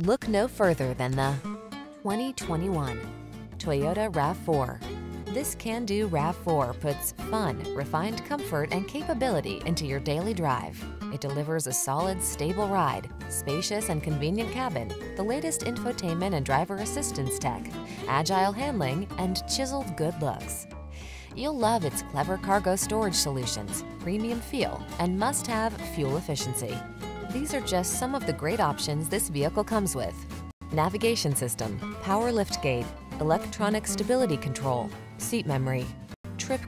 Look no further than the 2021 Toyota RAV4. This can-do RAV4 puts fun, refined comfort, and capability into your daily drive. It delivers a solid, stable ride, spacious and convenient cabin, the latest infotainment and driver assistance tech, agile handling, and chiseled good looks. You'll love its clever cargo storage solutions, premium feel, and must-have fuel efficiency. These are just some of the great options this vehicle comes with. Navigation system, power liftgate, electronic stability control, seat memory, trip